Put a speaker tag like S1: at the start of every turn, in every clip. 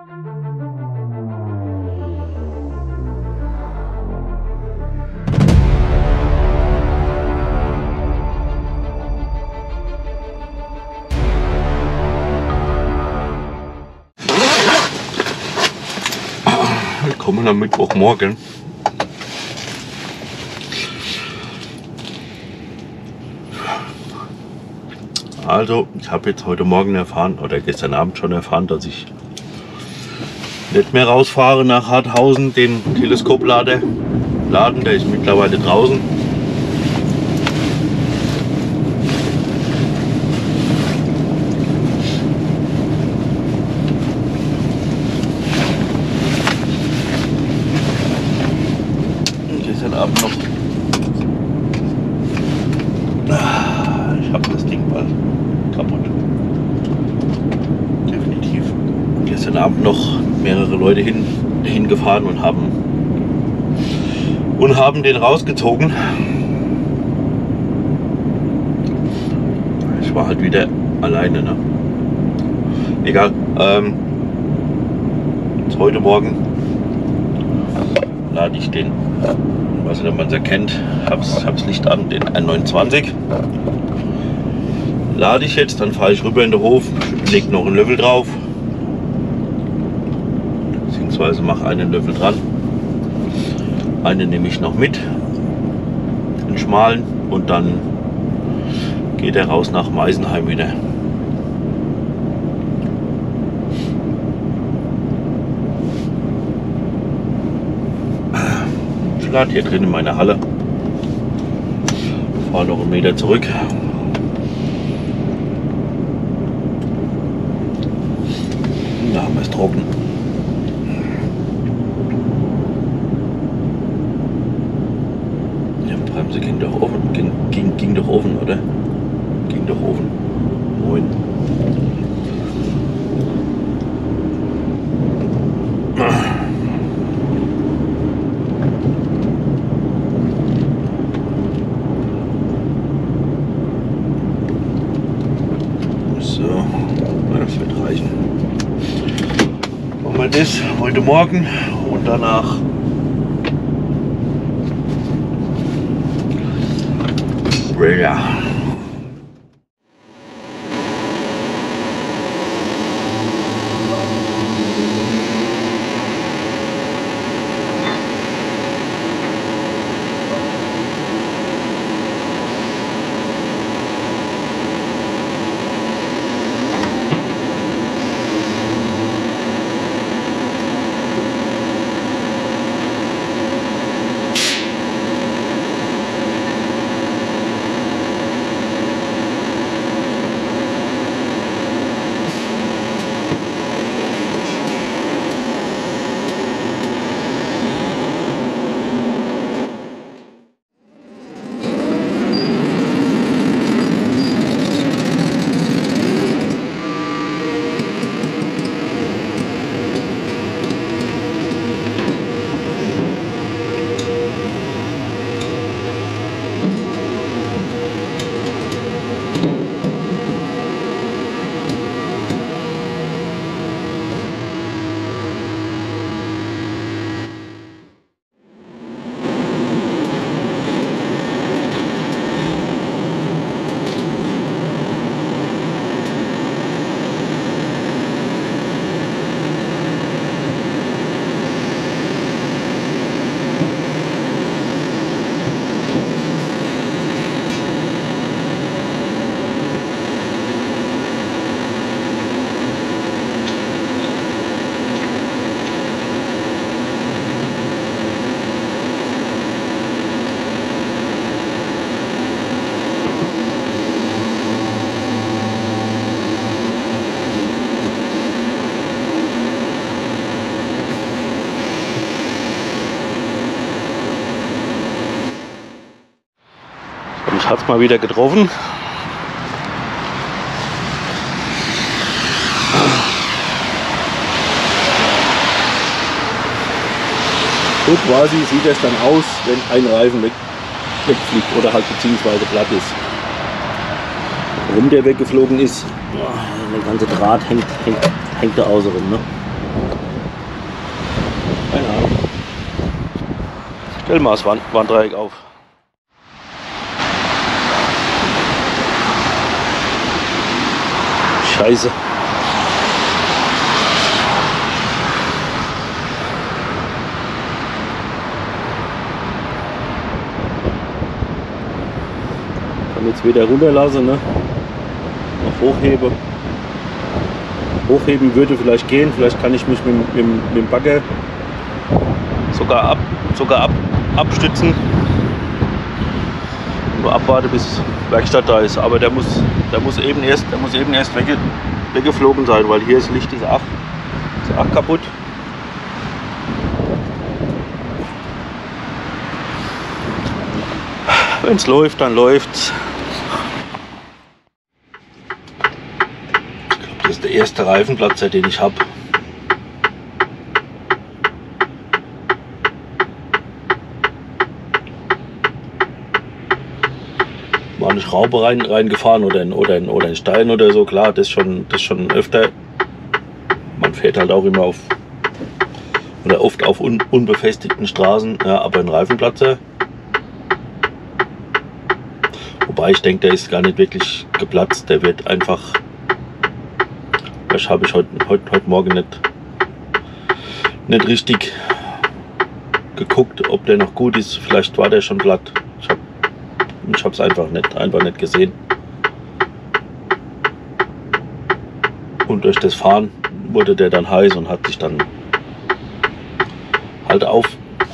S1: Willkommen am Mittwochmorgen. Also, ich habe jetzt heute Morgen erfahren, oder gestern Abend schon erfahren, dass ich nicht mehr rausfahre nach Harthausen, den Teleskoplader. Laden, der ist mittlerweile draußen. Und Gestern Abend noch. Ah, Ich habe das Ding bald kaputt. Definitiv. Gestern Abend noch mehrere Leute hin, hingefahren und haben und haben den rausgezogen. Ich war halt wieder alleine, ne? Egal. Ähm, heute Morgen lade ich den, ob man es erkennt, hab's, hab's Licht an, den N29. Lade ich jetzt, dann fahre ich rüber in den Hof, leg noch einen Löffel drauf. Beziehungsweise mache einen Löffel dran. Einen nehme ich noch mit, den schmalen, und dann geht er raus nach Meisenheim wieder. Ich lade hier drin in meiner Halle. Fahre noch einen Meter zurück. Da haben wir es trocken. Ja, Bremse ging doch offen. Ging, ging, ging doch offen, oder? Ging doch offen. Moin. So, das wird reichen. Machen wir das heute Morgen und danach ja. Hat es mal wieder getroffen. So quasi sieht es dann aus, wenn ein Reifen weg, wegfliegt oder halt beziehungsweise platt ist. Warum der weggeflogen ist, der ganze Draht hängt, hängt, hängt da außen rum. Ne? Keine Ahnung. Stell mal das Wand Wanddreieck auf. Scheiße. Kann jetzt wieder runterlassen, ne? Noch hochhebe. Hochheben würde vielleicht gehen, vielleicht kann ich mich mit, mit, mit dem Bagger sogar, ab, sogar ab, abstützen. Nur abwarte bis Werkstatt da ist. Aber der muss, der muss eben erst, der muss eben erst wegge, weggeflogen sein, weil hier ist Licht ist Ach, ist Ach kaputt. Wenn es läuft, dann läuft's. Ich glaube, das ist der erste Reifenplatzer, den ich habe. Schraube rein, reingefahren oder ein, oder, ein, oder ein Stein oder so, klar, das schon, das schon öfter. Man fährt halt auch immer auf oder oft auf un, unbefestigten Straßen, ja, aber ein Reifenplatzer. Wobei ich denke, der ist gar nicht wirklich geplatzt, der wird einfach. Das habe ich heute, heute, heute Morgen nicht, nicht richtig geguckt, ob der noch gut ist. Vielleicht war der schon glatt. Ich habe es einfach nicht, einfach nicht gesehen. Und durch das Fahren wurde der dann heiß und hat sich dann halt auf,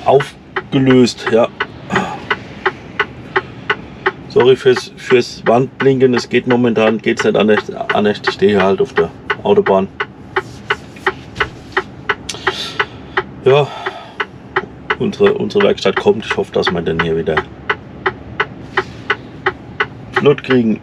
S1: aufgelöst. Ja. Sorry fürs, fürs Wandblinken, es geht momentan geht's nicht an Ich stehe halt auf der Autobahn. Ja, unsere, unsere Werkstatt kommt. Ich hoffe, dass man dann hier wieder flott kriegen.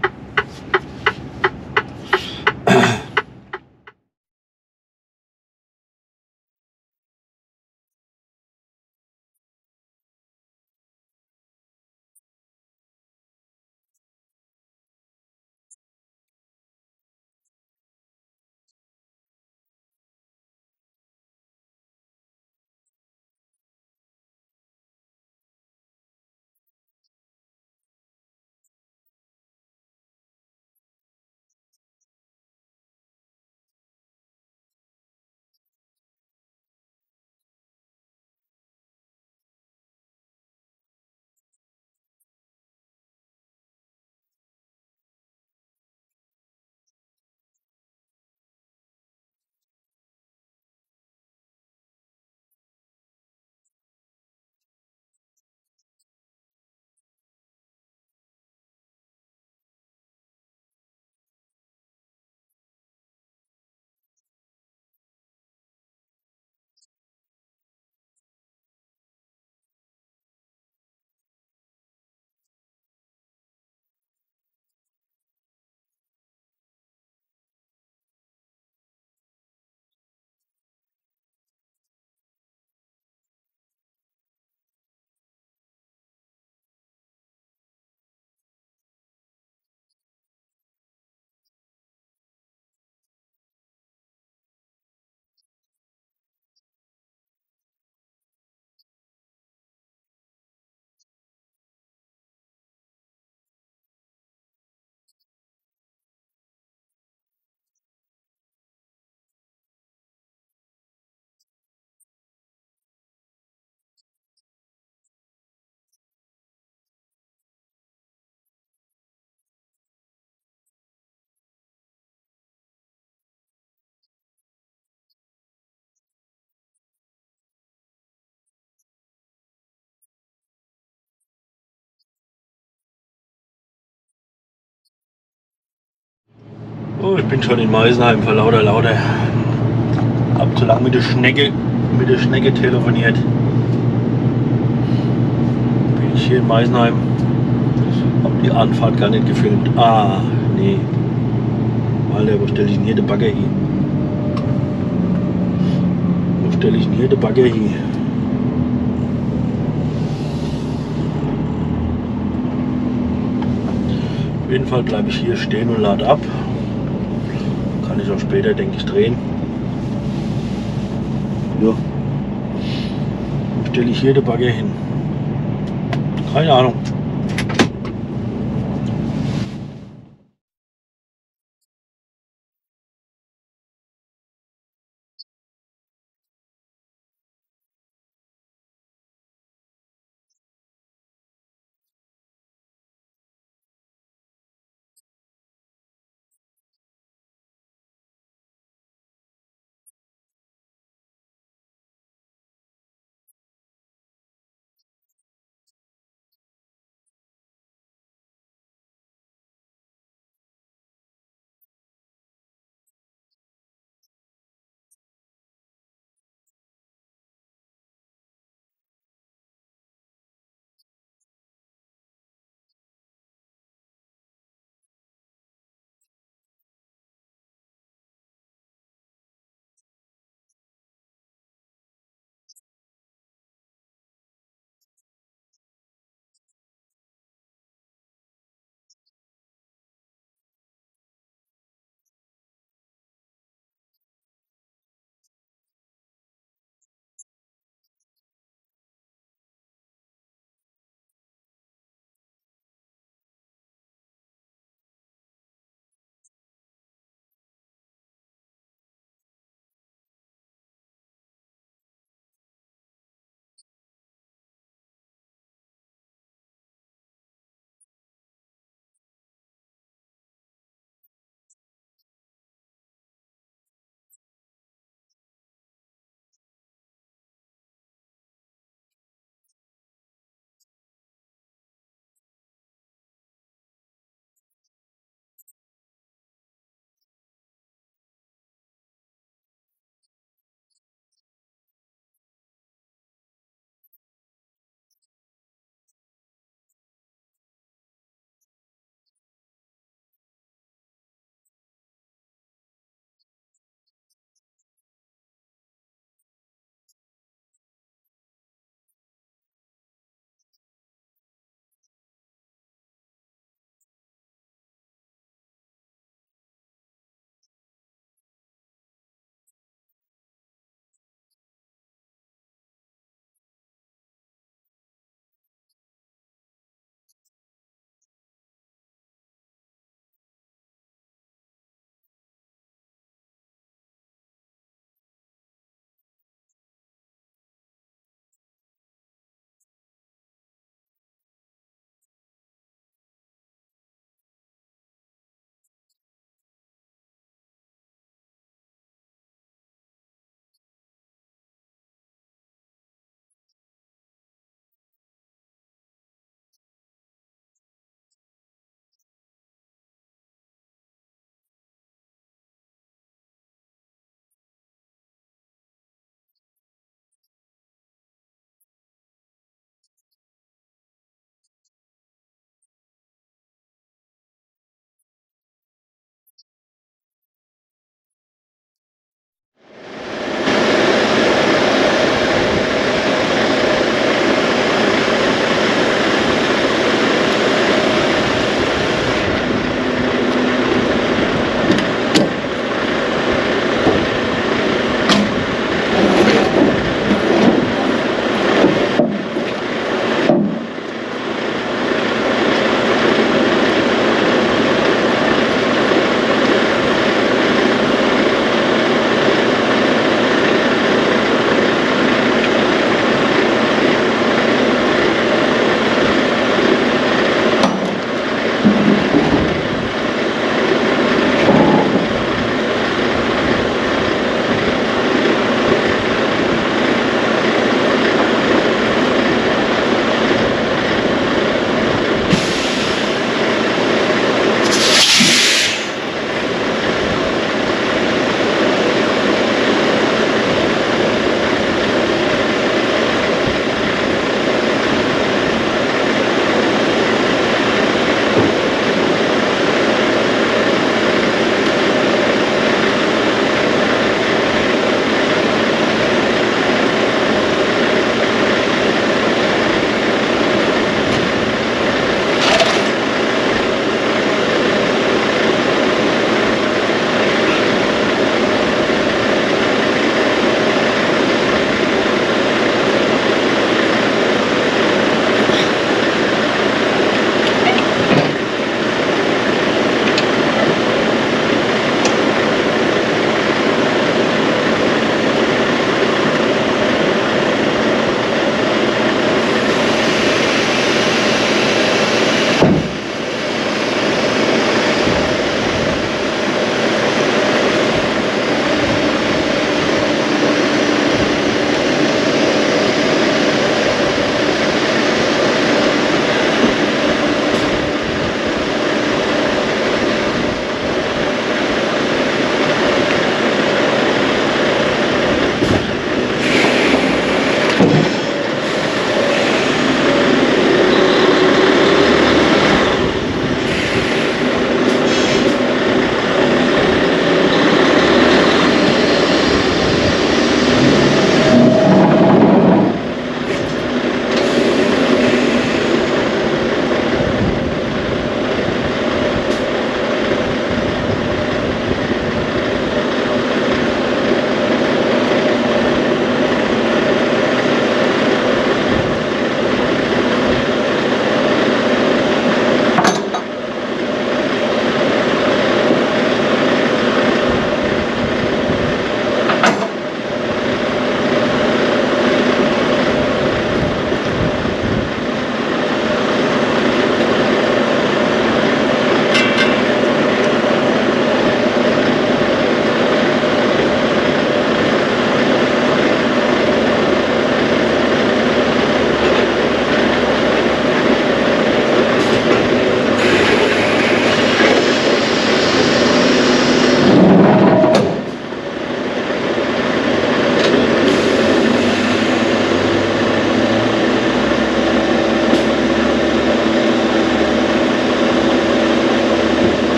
S1: Oh, ich bin schon in Meisenheim vor lauter lauter. Hab zu lange mit der Schnecke, mit der Schnecke telefoniert. Bin ich hier in Meisenheim. Hab die Anfahrt gar nicht gefilmt. Ah, nee. Alter, wo stelle ich denn hier den Bagger hin? Wo stelle ich denn hier den Bagger hin? Auf jeden Fall bleibe ich hier stehen und lade ab. Ich auch später, denke ich, drehen. Ja. Wo stelle ich jede Bagger hin? Keine Ahnung.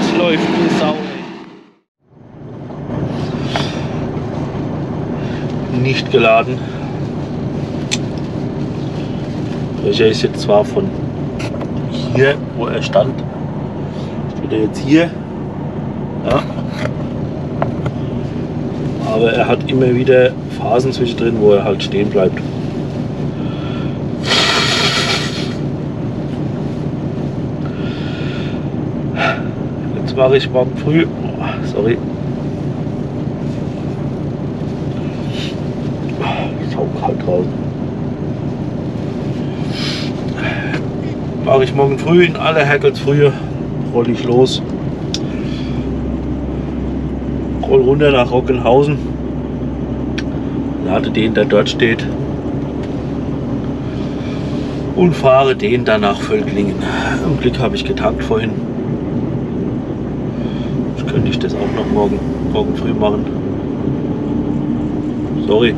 S1: Es läuft wie Sau. Nicht geladen. Welcher ist jetzt zwar von hier, wo er stand, steht er jetzt hier. Ja. Aber er hat immer wieder Phasen zwischendrin, wo er halt stehen bleibt. Jetzt mache ich morgen früh. Oh, sorry. Draußen. Mache ich morgen früh in aller Herrgottsfrühe. Roll ich los. Roll runter nach Rockenhausen. Lade den, der dort steht. Und fahre den dann nach Völklingen. Im Glück habe ich getankt vorhin. Könnte ich das auch noch morgen, morgen früh machen. Sorry.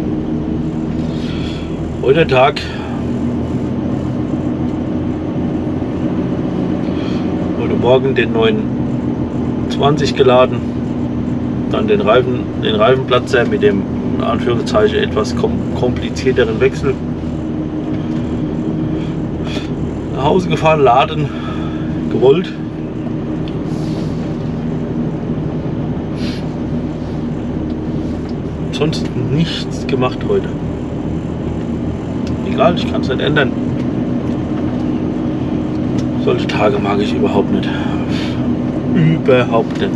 S1: Heute Tag. Heute Morgen den neuen 20 geladen. Dann den Reifen, den Reifenplatzer mit dem in Anführungszeichen etwas kom komplizierteren Wechsel. Nach Hause gefahren, laden, gewollt. Sonst nichts gemacht heute. Egal, ich kann es nicht ändern. Solche Tage mag ich überhaupt nicht. Überhaupt nicht.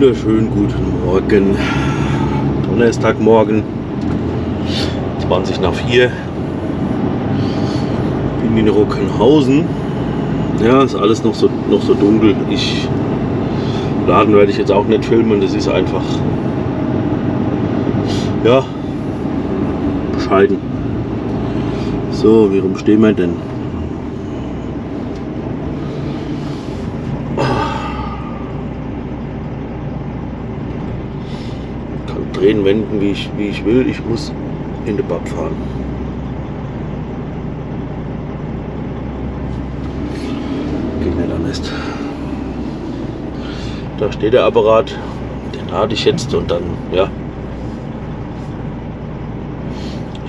S1: Wunderschönen guten Morgen. Donnerstagmorgen, 20 nach 4. Bin in Rockenhausen. Ja, ist alles noch so, noch so dunkel. Ich Laden werde ich jetzt auch nicht filmen. Das ist einfach ja bescheiden. So, wie rum stehen wir denn? kann drehen, wenden, wie ich, wie ich will. Ich muss in den Bad fahren. Geht nicht anders. Da steht der Apparat. Den lade ich jetzt und dann, ja.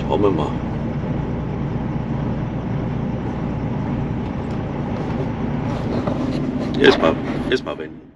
S1: Schauen wir mal. Erstmal, erstmal wenden.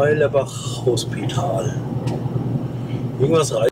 S1: Weilerbach Hospital. Irgendwas reicht.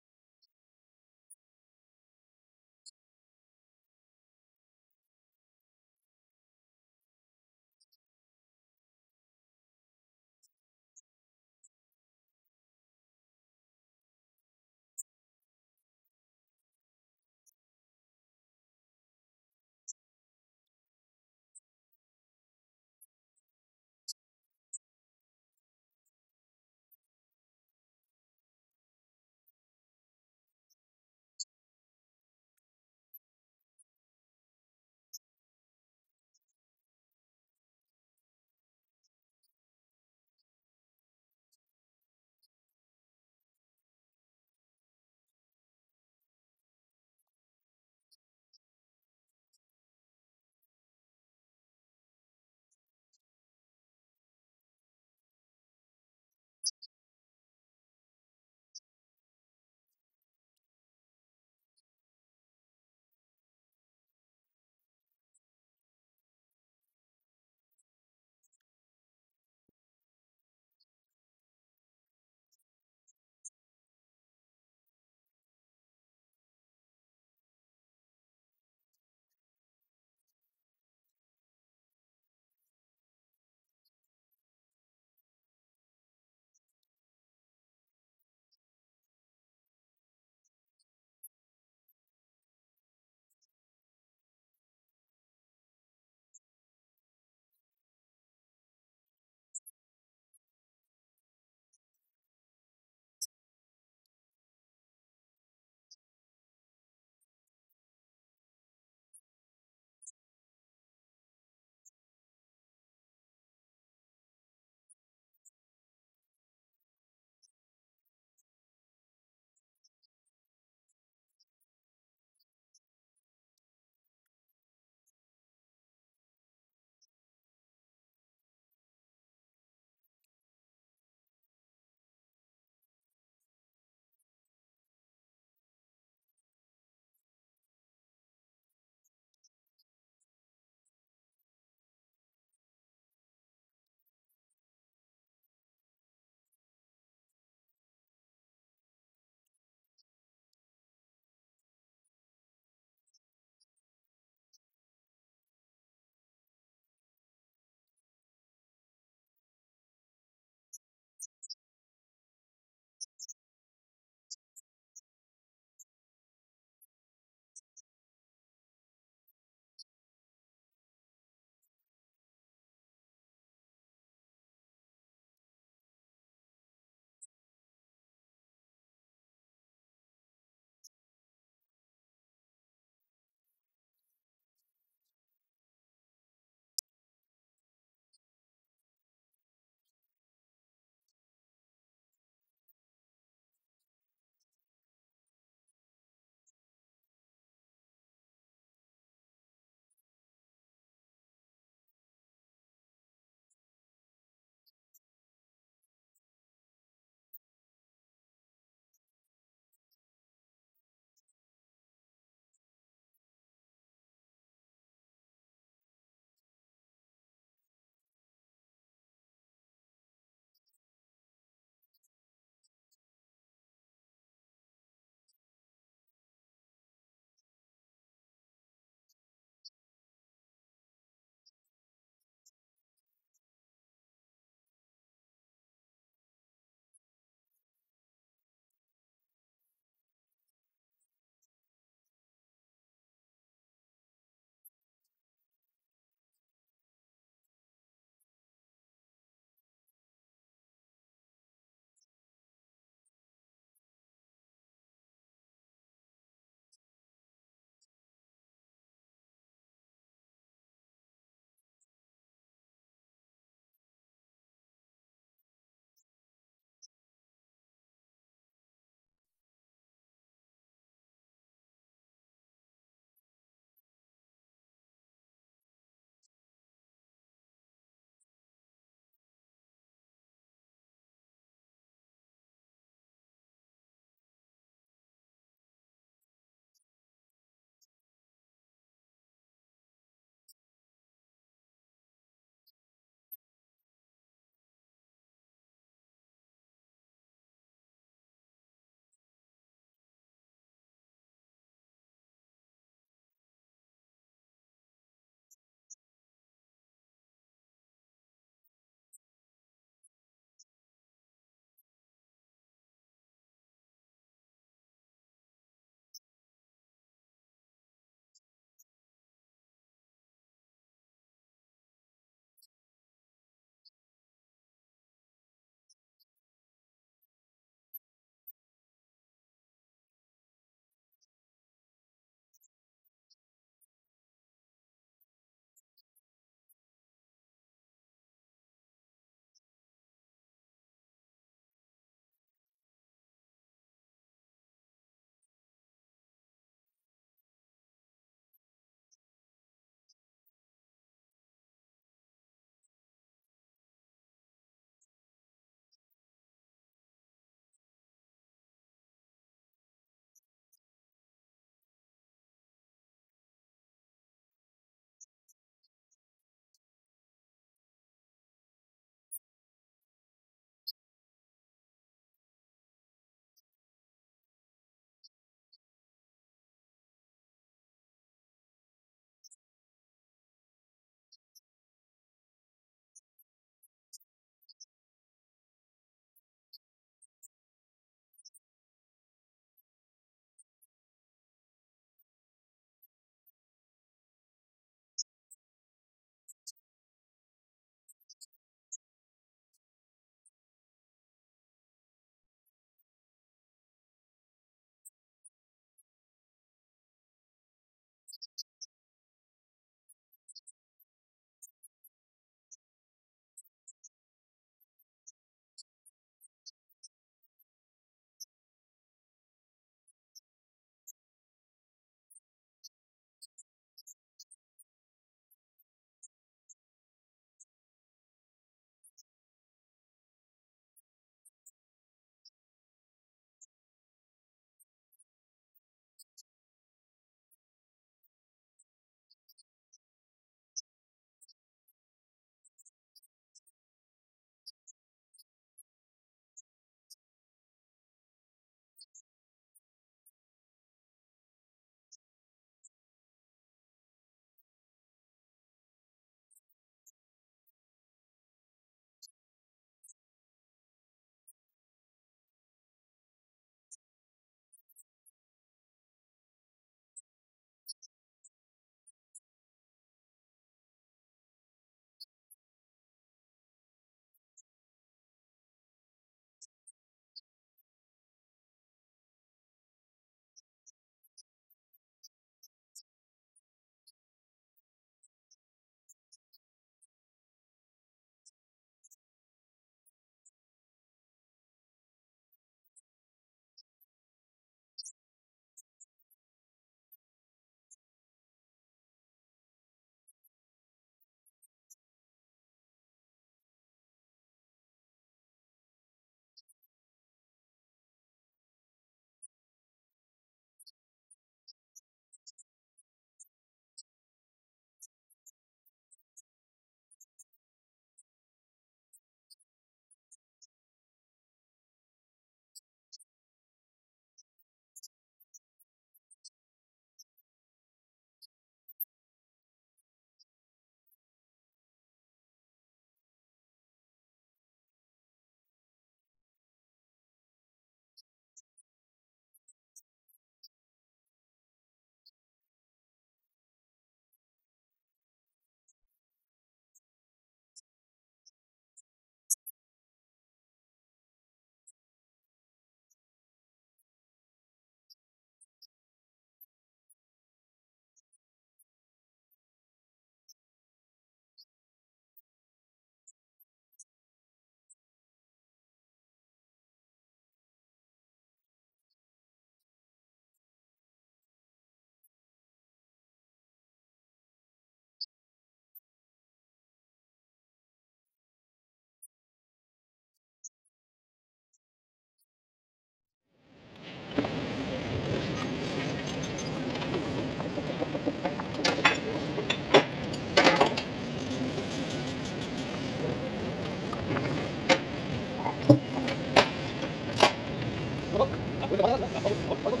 S2: Thank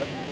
S2: you.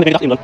S2: Haben wir gedacht,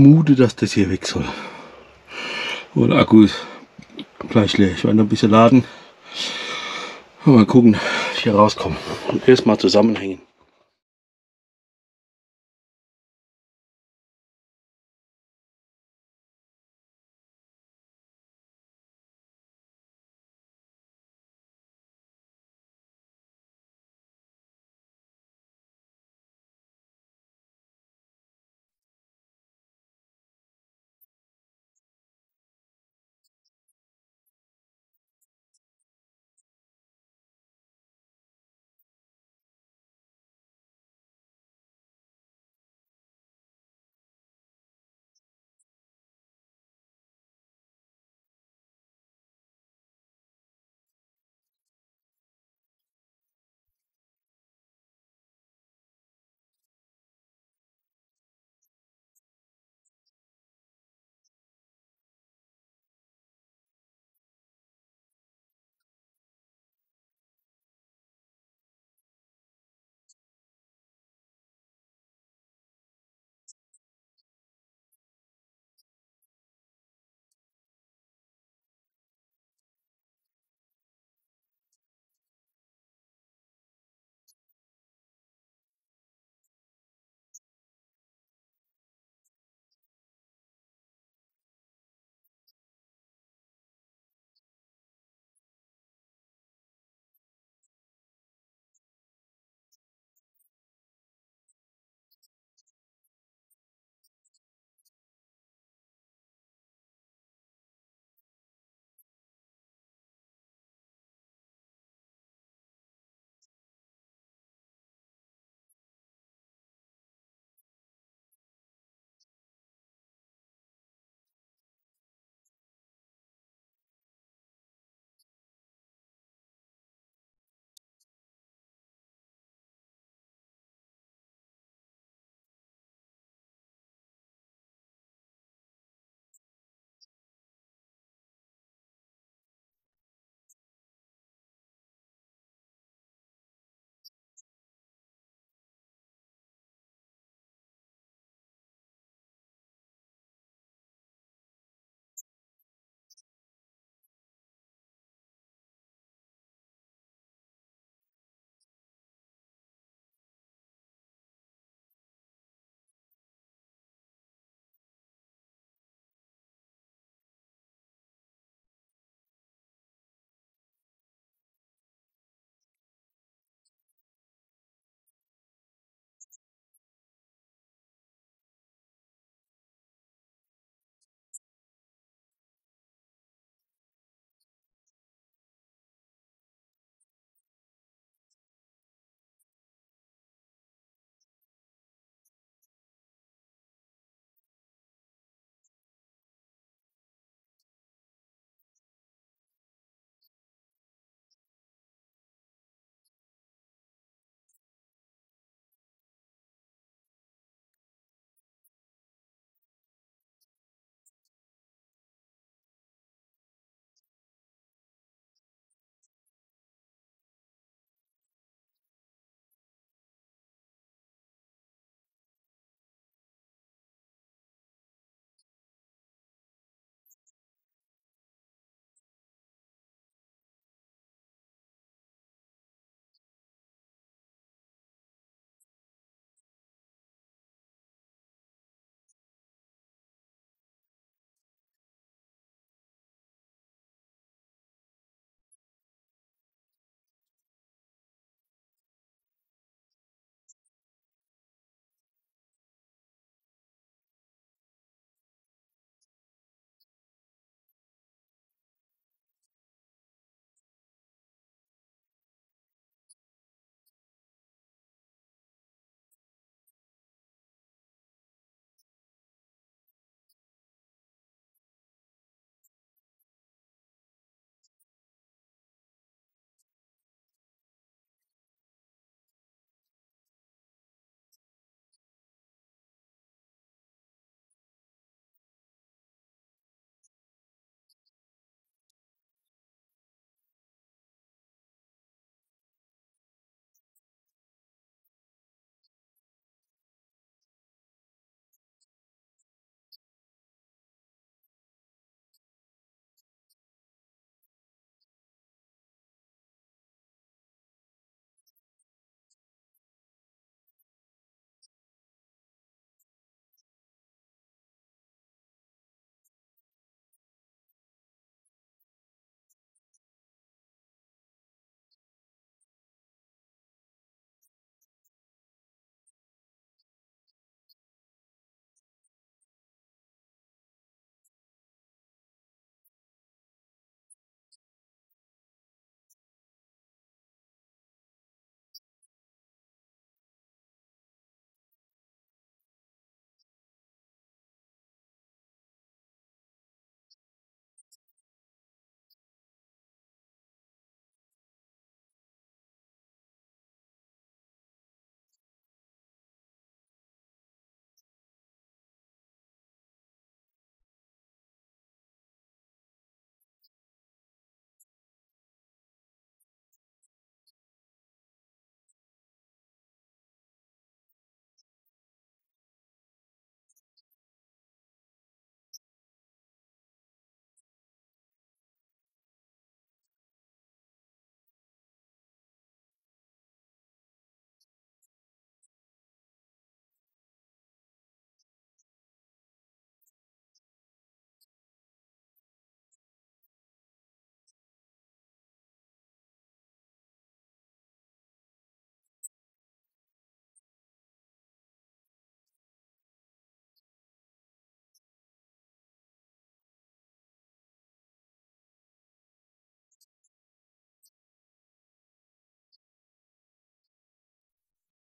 S1: Vermute, dass das hier weg soll. Aber der Akku ist gleich leer. Ich werde noch ein bisschen laden. Mal gucken, wie ich hier rauskomme. Und erstmal zusammenhängen.